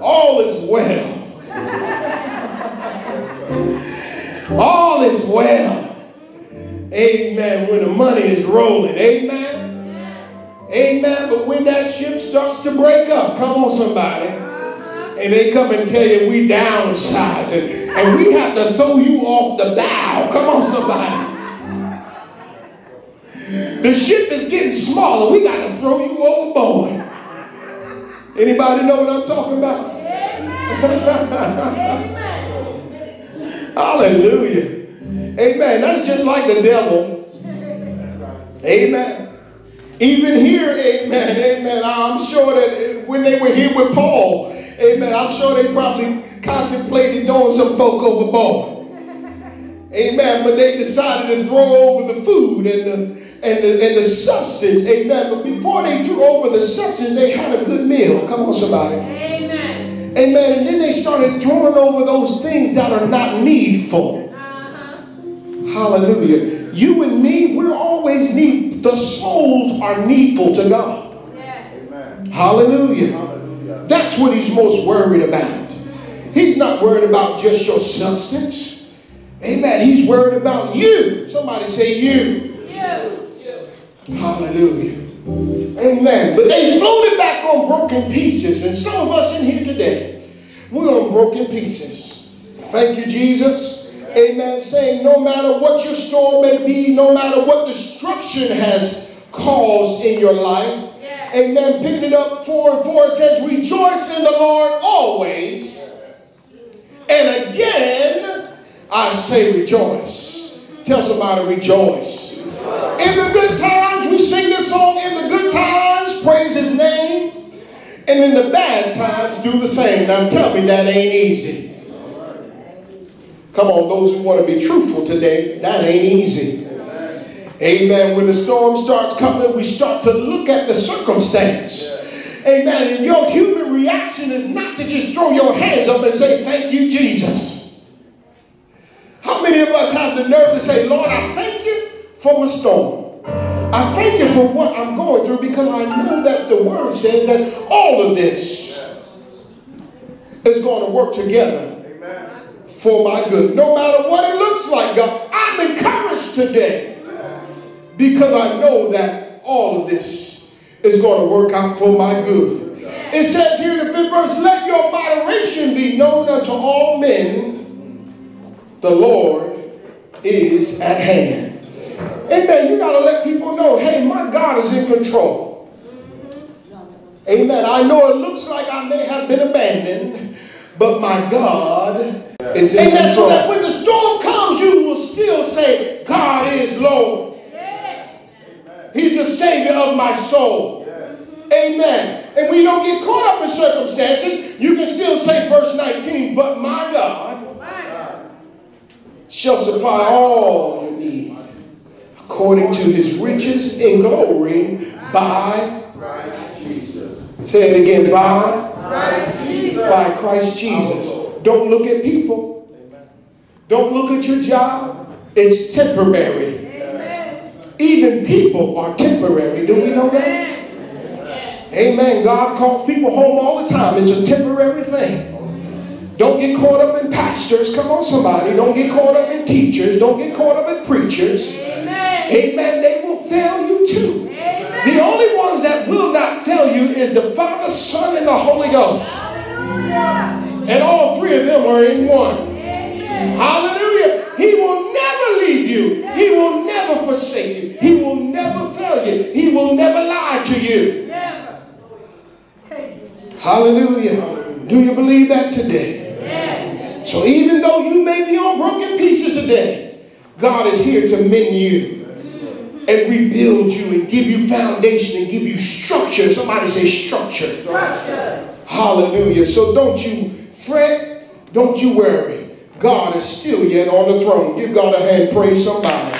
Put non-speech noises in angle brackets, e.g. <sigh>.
all is well. all is well. Amen. When the money is rolling. Amen. Amen. But when that ship starts to break up, come on, somebody. And they come and tell you we downsize downsizing. And we have to throw you off the bow. Come on, somebody. The ship is getting smaller. We got to throw you overboard. Anybody know what I'm talking about? <laughs> Hallelujah. Amen. That's just like the devil. Amen. Even here, amen, amen. I'm sure that when they were here with Paul, amen, I'm sure they probably contemplated throwing some folk overboard. Amen. But they decided to throw over the food and the and the, and the substance. Amen. But before they threw over the substance, they had a good meal. Come on, somebody. Amen. Amen. And then they started throwing over those things that are not needful. Uh-huh. Hallelujah. You and me, we're always need. The souls are needful to God. Yes. Hallelujah. Hallelujah. That's what he's most worried about. He's not worried about just your substance. Amen. He's worried about you. Somebody say you. You. Hallelujah. Amen. But they floated back on broken pieces. And some of us in here today, we're on broken pieces. Thank you, Jesus. Amen. Saying no matter what your storm may be, no matter what destruction has caused in your life. Amen. Picking it up four and four says, Rejoice in the Lord always. And again, I say rejoice. Tell somebody rejoice. In the good times, we sing this song. In the good times, praise his name. And in the bad times, do the same. Now tell me that ain't easy. Come on, those who want to be truthful today, that ain't easy. Amen. When the storm starts coming, we start to look at the circumstance. Amen. And your human reaction is not to just throw your hands up and say, Thank you, Jesus. Many of us have the nerve to say, Lord, I thank you for my storm? I thank you for what I'm going through because I know that the word says that all of this is going to work together for my good. No matter what it looks like, God, I'm encouraged today because I know that all of this is going to work out for my good. It says here in the fifth verse, let your moderation be known unto all men. The Lord is at hand. Amen. You got to let people know, hey, my God is in control. Amen. I know it looks like I may have been abandoned, but my God is in Amen. control. So that when the storm comes, you will still say, God is Lord. Yes. He's the Savior of my soul. Yes. Amen. And you don't get caught up in circumstances, you can still say verse 19, but my God. Shall supply all your need according to his riches in glory by Christ Jesus. Say it again, by Christ by Christ Jesus. Don't look at people. Don't look at your job. It's temporary. Even people are temporary. Do we know that? Amen. God calls people home all the time. It's a temporary thing. Don't get caught up in pastors. Come on, somebody. Don't get caught up in teachers. Don't get caught up in preachers. Amen. Amen. They will fail you too. Amen. The only ones that will not fail you is the Father, Son, and the Holy Ghost. Hallelujah. And all three of them are in one. Hallelujah. He will never leave you. He will never forsake you. He will never fail you. He will never lie to you. Never. Hallelujah. Do you believe that today? So even though you may be on broken pieces today, God is here to mend you and rebuild you and give you foundation and give you structure. Somebody say structure. Structure. Hallelujah. So don't you fret, don't you worry. God is still yet on the throne. Give God a hand, praise somebody.